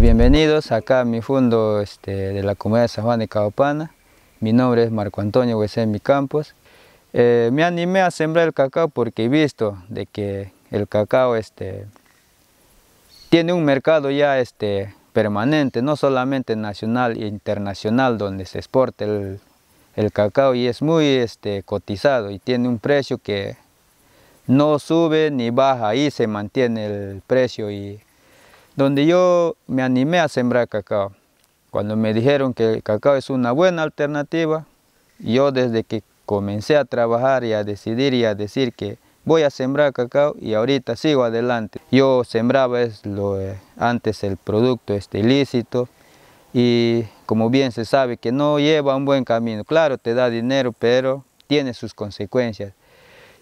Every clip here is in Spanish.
Bienvenidos acá a mi fondo este, de la comunidad de San Juan de Cabapana. Mi nombre es Marco Antonio Mi Campos. Eh, me animé a sembrar el cacao porque he visto de que el cacao este, tiene un mercado ya este, permanente, no solamente nacional e internacional donde se exporta el, cacao y es muy cotizado y tiene un precio que no sube ni baja, ahí se mantiene el precio y donde yo me animé a sembrar cacao. Cuando me dijeron que el cacao es una buena alternativa, yo desde que comencé a trabajar y a decidir y a decir que voy a sembrar cacao y ahorita sigo adelante. Yo sembraba es lo, eh, antes el producto este, ilícito y como bien se sabe que no lleva un buen camino. Claro, te da dinero, pero tiene sus consecuencias.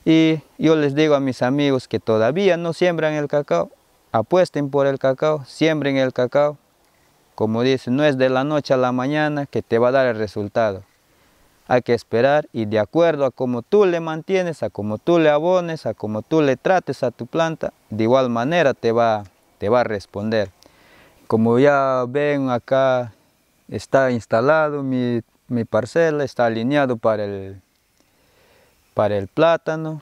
Y yo les digo a mis amigos que todavía no siembran el cacao, apuesten por el cacao, siembren el cacao. Como dicen, no es de la noche a la mañana que te va a dar el resultado. Hay que esperar y de acuerdo a cómo tú le mantienes, a cómo tú le abones, a cómo tú le trates a tu planta, de igual manera te va, te va a responder. Como ya ven acá está instalado mi, parcela, está alineado para el, para el plátano.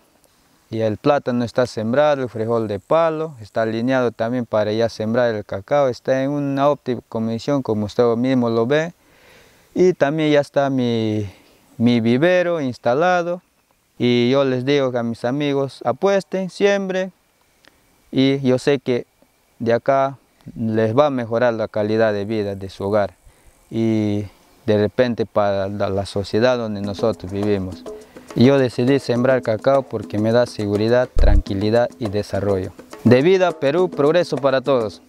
Y el plátano está sembrado, el frijol de palo, está alineado también para ya sembrar el cacao, está en una óptima condición como usted mismo lo ve. Y también ya está mi, mi vivero instalado. Y yo les digo a mis amigos apuesten, siembren y yo sé que de acá les va a mejorar la calidad de vida de su hogar. Y de repente para la sociedad donde nosotros vivimos. Yo decidí sembrar cacao porque me da seguridad, tranquilidad y desarrollo. De vida, Perú, progreso para todos.